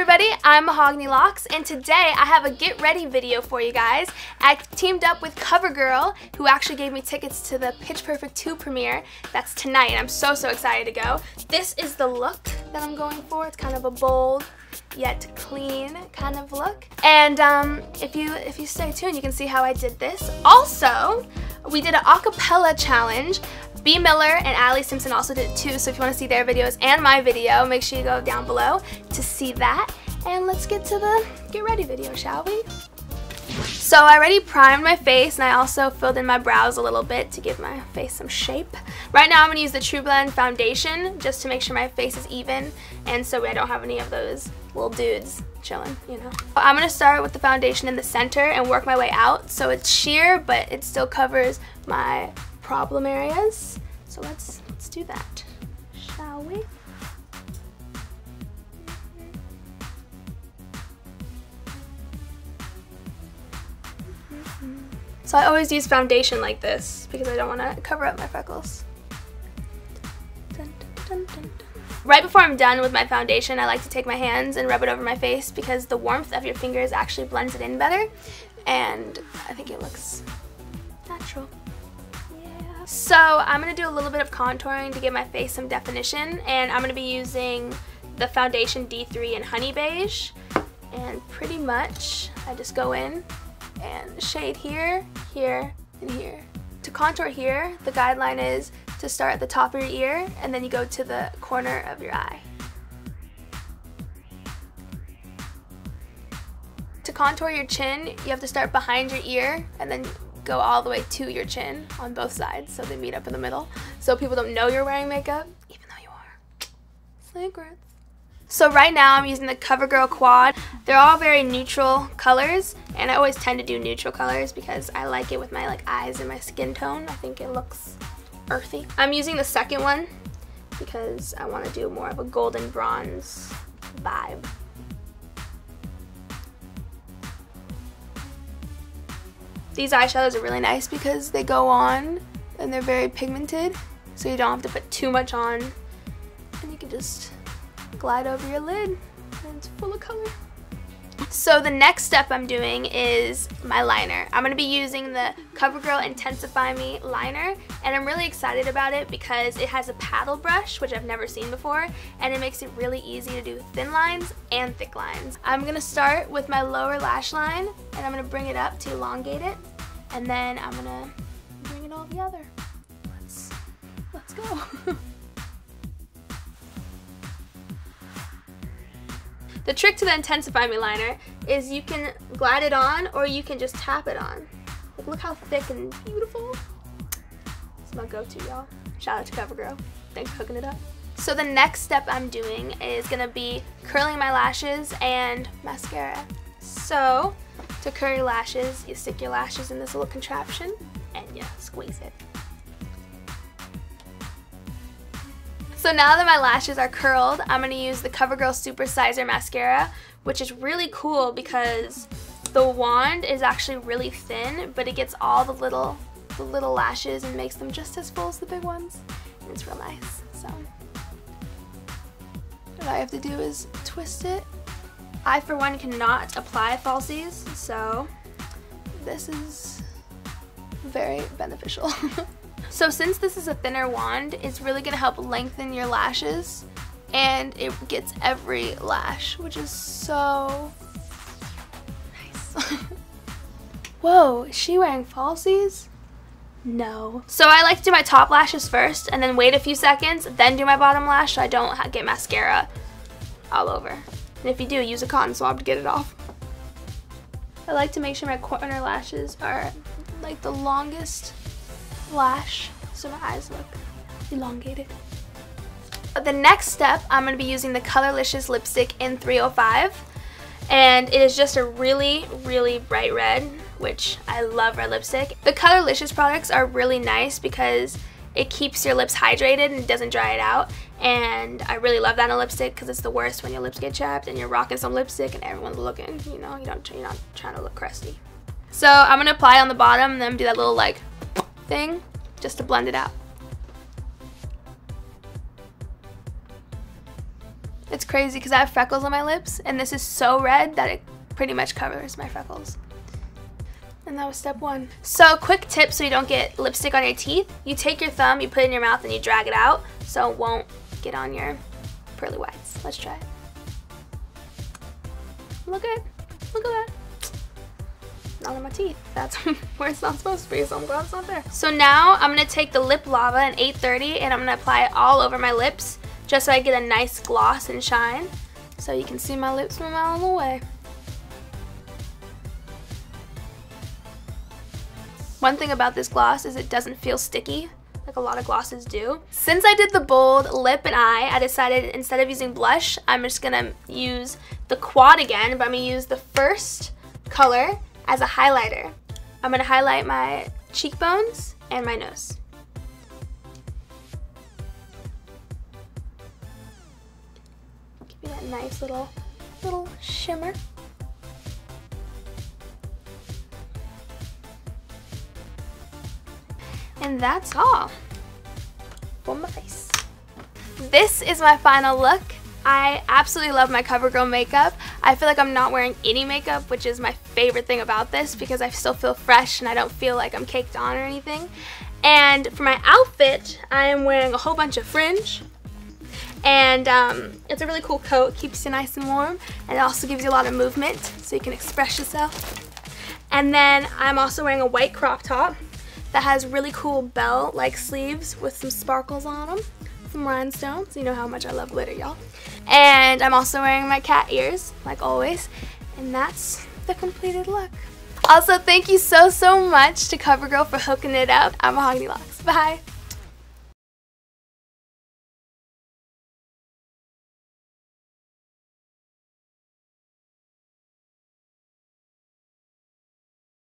everybody, I'm Mahogany LOX, and today I have a get ready video for you guys. I teamed up with CoverGirl, who actually gave me tickets to the Pitch Perfect 2 premiere. That's tonight, I'm so, so excited to go. This is the look that I'm going for. It's kind of a bold, yet clean kind of look. And um, if you if you stay tuned, you can see how I did this. Also, we did an acapella challenge. Bea Miller and Alli Simpson also did it too, so if you want to see their videos and my video, make sure you go down below to see that. And let's get to the get ready video, shall we? So I already primed my face and I also filled in my brows a little bit to give my face some shape. Right now I'm going to use the truBLEND foundation just to make sure my face is even and so I don't have any of those little dudes chilling, you know. I'm going to start with the foundation in the center and work my way out so it's sheer but it still covers my problem areas. So let's let's do that, shall we? So I always use foundation like this because I don't want to cover up my freckles. Dun, dun, dun, right before I'm done with my foundation, I like to take my hands and rub it over my face because the warmth of your fingers actually blends it in better and I think it looks natural. So I'm going to do a little bit of contouring to give my face some definition and I'm going to be using the foundation D3 in Honey Beige and pretty much I just go in and shade here, here, and here. To contour here, the guideline is to start at the top of your ear and then you go to the corner of your eye. To contour your chin, you have to start behind your ear and then go all the way to your chin on both sides so they meet up in the middle so people don't know you're wearing makeup even though you are. Secrets. So right now I'm using the CoverGirl Quad. They're all very neutral colors and I always tend to do neutral colors because I like it with my like eyes and my skin tone. I think it looks earthy. I'm using the second one because I want to do more of a golden bronze vibe. These eyeshadows are really nice because they go on and they're very pigmented so you don't have to put too much on and you can just glide over your lid and it's full of color. So the next step I'm doing is my liner. I'm going to be using the CoverGirl Intensify Me liner and I'm really excited about it because it has a paddle brush which I've never seen before and it makes it really easy to do thin lines and thick lines. I'm going to start with my lower lash line and I'm going to bring it up to elongate it and then I'm to bring it all together. Let's, let's go. The trick to the Intensify Me liner is you can glide it on or you can just tap it on. Like, look how thick and beautiful. It's my go-to, y'all. Shout out to CoverGirl. Thanks for hooking it up. So the next step I'm doing is gonna be curling my lashes and mascara. So to curl your lashes, you stick your lashes in this little contraption and you squeeze it. So now that my lashes are curled, I'm going to use the CoverGirl Super Sizer Mascara, which is really cool because the wand is actually really thin, but it gets all the little, the little lashes and makes them just as full as the big ones. And it's real nice. So what I have to do is twist it. I, for one, cannot apply falsies, so this is very beneficial. So since this is a thinner wand, it's really going to help lengthen your lashes and it gets every lash, which is so nice. Whoa, is she wearing falsies? No. So I like to do my top lashes first and then wait a few seconds, then do my bottom lash so I don't get mascara all over. And if you do, use a cotton swab to get it off. I like to make sure my corner lashes are like the longest lash so my eyes look elongated. The next step, I'm going to be using the Colorlicious lipstick in 305 and it is just a really, really bright red, which I love red lipstick. The Colorlicious products are really nice because it keeps your lips hydrated and doesn't dry it out and I really love that in a lipstick because it's the worst when your lips get chapped and you're rocking some lipstick and everyone's looking, you know, you don't, you're not trying to look crusty. So I'm going to apply on the bottom and then do that little like thing just to blend it out. It's crazy because I have freckles on my lips and this is so red that it pretty much covers my freckles. And that was step one. So quick tip so you don't get lipstick on your teeth. You take your thumb, you put it in your mouth and you drag it out so it won't get on your pearly whites. Let's try it. Look at, look at that. Not on my teeth. That's where it's not supposed to be, so I'm glad it's not there. So now I'm gonna take the Lip Lava in 830 and I'm gonna apply it all over my lips just so I get a nice gloss and shine. So you can see my lips from a mile away. One thing about this gloss is it doesn't feel sticky like a lot of glosses do. Since I did the bold lip and eye, I decided instead of using blush, I'm just gonna use the quad again, but I'm gonna use the first color as a highlighter. I'm gonna highlight my cheekbones and my nose. Give me that nice little, little shimmer. And that's all for my face. This is my final look. I absolutely love my CoverGirl makeup. I feel like I'm not wearing any makeup, which is my favorite thing about this because I still feel fresh and I don't feel like I'm caked on or anything. And for my outfit, I am wearing a whole bunch of fringe. And um, it's a really cool coat, keeps you nice and warm, and it also gives you a lot of movement so you can express yourself. And then I'm also wearing a white crop top that has really cool bell-like sleeves with some sparkles on them, some rhinestones. You know how much I love glitter, y'all. And I'm also wearing my cat ears, like always. And that's the completed look. Also, thank you so, so much to CoverGirl for hooking it up. I'm Mahogany LOX. Bye.